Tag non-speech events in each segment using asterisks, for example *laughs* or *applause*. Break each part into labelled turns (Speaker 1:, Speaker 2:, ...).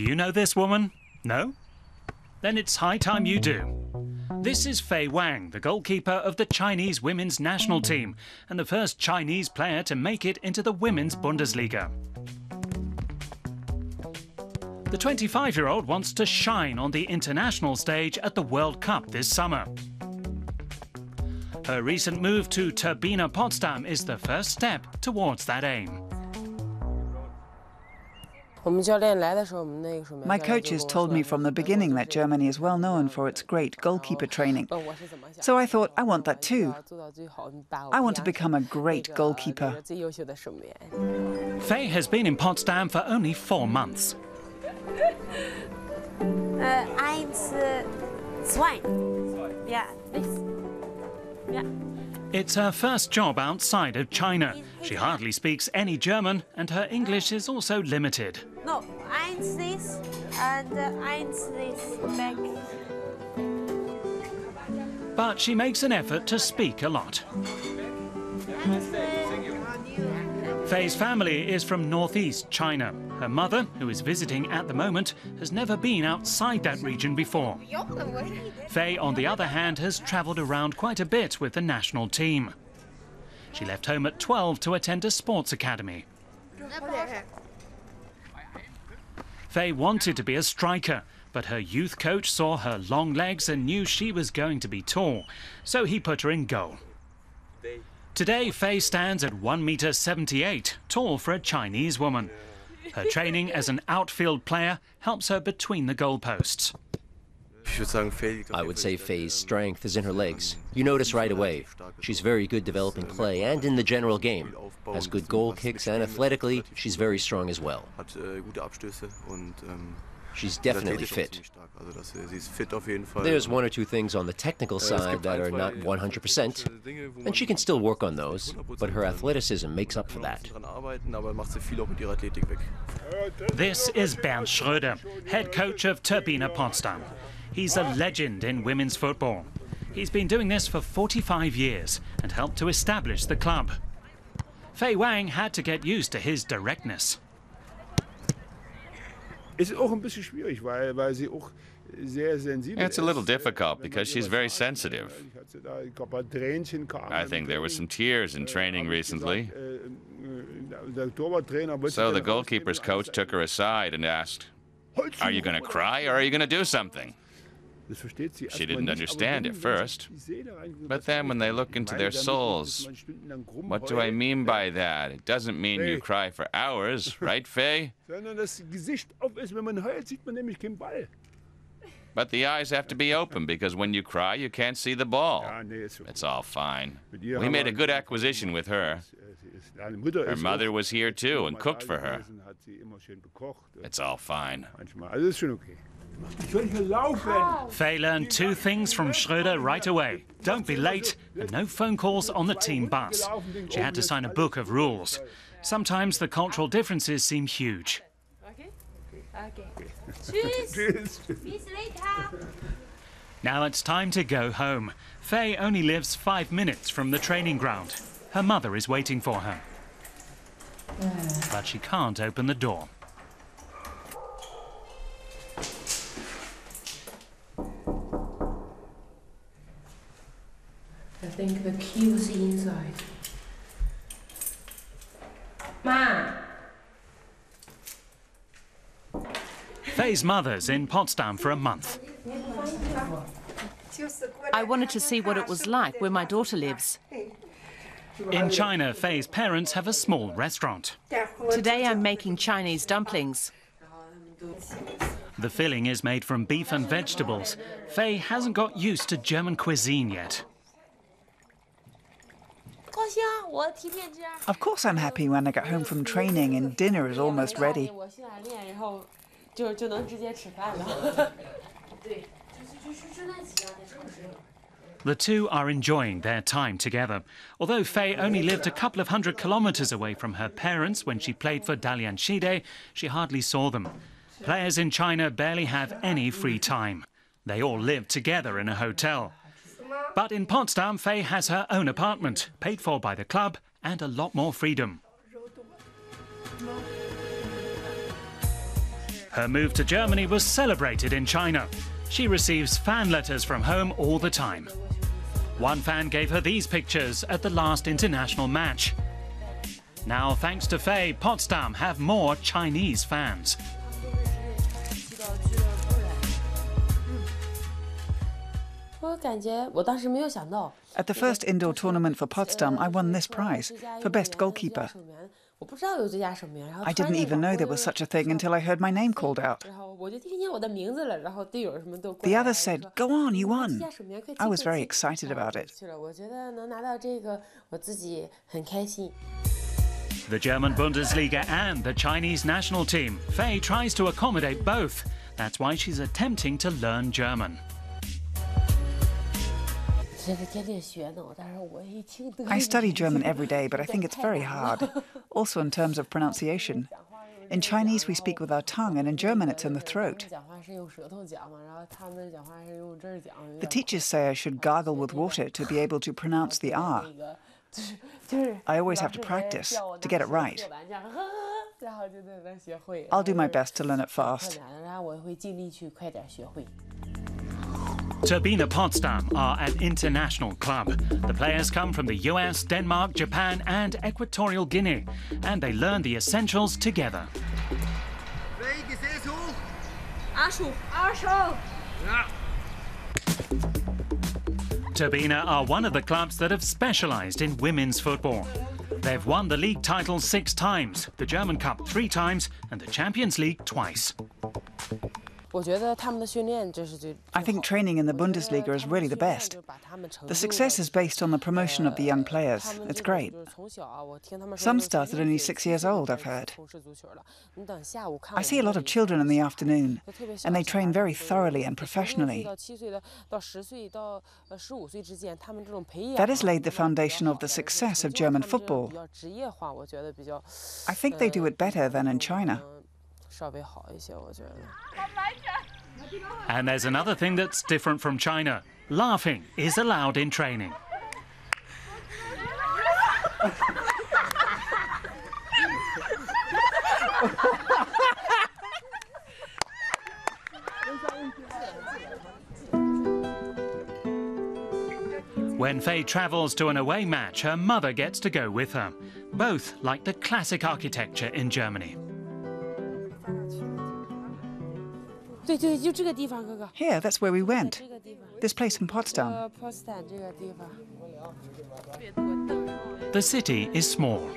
Speaker 1: Do you know this woman? No? Then it's high time you do. This is Fei Wang, the goalkeeper of the Chinese women's national team and the first Chinese player to make it into the women's Bundesliga. The 25 year old wants to shine on the international stage at the World Cup this summer. Her recent move to Turbine Potsdam is the first step towards that aim.
Speaker 2: My coaches told me from the beginning that Germany is well known for its great goalkeeper training. So I thought, I want that too. I want to become a great goalkeeper.
Speaker 1: Fei has been in Potsdam for only four months.
Speaker 3: Uh, eins, zwei. Yeah, this. Yeah.
Speaker 1: It's her first job outside of China. She hardly speaks any German, and her English is also limited.
Speaker 3: No, eins this and uh, eins this back.
Speaker 1: But she makes an effort to speak a lot. Fei's family is from northeast China. Her mother, who is visiting at the moment, has never been outside that region before. Fei, on the other hand, has travelled around quite a bit with the national team. She left home at 12 to attend a sports academy. Fei wanted to be a striker, but her youth coach saw her long legs and knew she was going to be tall, so he put her in goal. Today, Fei stands at 1 meter 78, tall for a Chinese woman. Her training as an outfield player helps her between the goalposts.
Speaker 4: I would say Fei's strength is in her legs. You notice right away. She's very good developing play and in the general game. Has good goal kicks and athletically, she's very strong as well. She's definitely fit. There's one or two things on the technical side that are not 100%, and she can still work on those, but her athleticism makes up for that.
Speaker 1: This is Bernd Schröder, head coach of Turbine Potsdam. He's a legend in women's football. He's been doing this for 45 years and helped to establish the club. Fei Wang had to get used to his directness.
Speaker 5: It's a little difficult because she's very sensitive. I think there were some tears in training recently. So the goalkeeper's coach took her aside and asked, Are you going to cry or are you going to do something? She didn't understand at first. But then when they look into their souls, what do I mean by that? It doesn't mean you cry for hours, *laughs* right, Fei? But the eyes have to be open because when you cry, you can't see the ball. It's all fine. We made a good acquisition with her. Her mother was here too and cooked for her. It's all fine.
Speaker 1: Fei learned two things from Schröder right away. Don't be late, and no phone calls on the team bus. She had to sign a book of rules. Sometimes the cultural differences seem huge. Now it's time to go home. Fei only lives five minutes from the training ground. Her mother is waiting for her. But she can't open the door.
Speaker 6: I think the key was inside. Ma!
Speaker 1: Fei's mother's in Potsdam for a month.
Speaker 7: I wanted to see what it was like where my daughter lives.
Speaker 1: In China, Fei's parents have a small restaurant.
Speaker 7: Today I'm making Chinese dumplings.
Speaker 1: The filling is made from beef and vegetables. Fei hasn't got used to German cuisine yet.
Speaker 2: Of course I'm happy when I get home from training and dinner is almost ready. *laughs*
Speaker 1: The two are enjoying their time together. Although Fei only lived a couple of hundred kilometers away from her parents when she played for Dalian Shide, she hardly saw them. Players in China barely have any free time. They all live together in a hotel. But in Potsdam, Fei has her own apartment, paid for by the club, and a lot more freedom. Her move to Germany was celebrated in China. She receives fan letters from home all the time. One fan gave her these pictures at the last international match. Now, thanks to Fei, Potsdam have more Chinese fans.
Speaker 2: At the first indoor tournament for Potsdam, I won this prize for best goalkeeper. I didn't even know there was such a thing until I heard my name called out. The others said, Go on, you won. I was very excited about it.
Speaker 1: The German Bundesliga and the Chinese national team. Fei tries to accommodate both. That's why she's attempting to learn German.
Speaker 2: I study *laughs* German every day, but I think it's very hard, also in terms of pronunciation. In Chinese, we speak with our tongue, and in German, it's in the throat. The teachers say I should gargle with water to be able to pronounce the R. I always have to practice to get it right. *laughs* I'll do my best to learn it fast.
Speaker 1: Turbine Potsdam are an international club. The players come from the US, Denmark, Japan, and Equatorial Guinea, and they learn the essentials together. Turbine are one of the clubs that have specialised in women's football. They've won the league title six times, the German Cup three times, and the Champions League twice.
Speaker 2: I think training in the Bundesliga is really the best. The success is based on the promotion of the young players. It's great. Some start at only six years old, I've heard. I see a lot of children in the afternoon, and they train very thoroughly and professionally. That has laid the foundation of the success of German football. I think they do it better than in China.
Speaker 1: And there's another thing that's different from China. Laughing is allowed in training. When Fei travels to an away match, her mother gets to go with her. Both like the classic architecture in Germany.
Speaker 2: Here, that's where we went. This place in Potsdam.
Speaker 1: The city is small.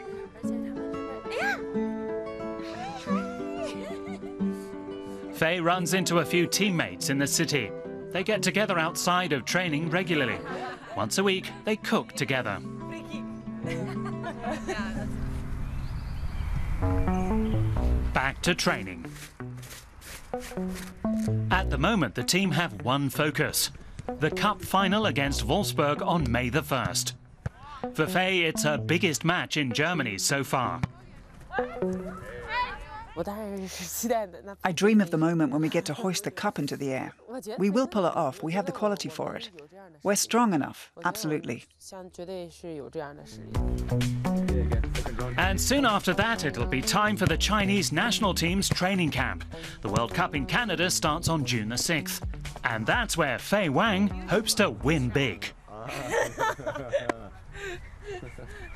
Speaker 1: Fei runs into a few teammates in the city. They get together outside of training regularly. Once a week, they cook together. Back to training. At the moment, the team have one focus the Cup final against Wolfsburg on May the 1st. For Fei, it's her biggest match in Germany so far.
Speaker 2: I dream of the moment when we get to hoist the cup into the air. We will pull it off. We have the quality for it. We're strong enough, absolutely.
Speaker 1: And soon after that, it'll be time for the Chinese national team's training camp. The World Cup in Canada starts on June the 6th. And that's where Fei Wang hopes to win big. *laughs*